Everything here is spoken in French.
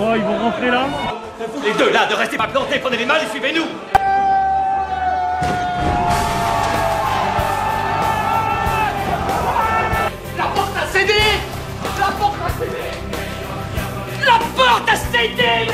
Oh, ils vont rentrer là. Les deux là, ne restez pas plantés, prenez les mains et suivez-nous. La porte a cédé. La porte a cédé. La porte a cédé,